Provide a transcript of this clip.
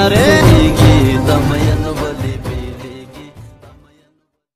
arena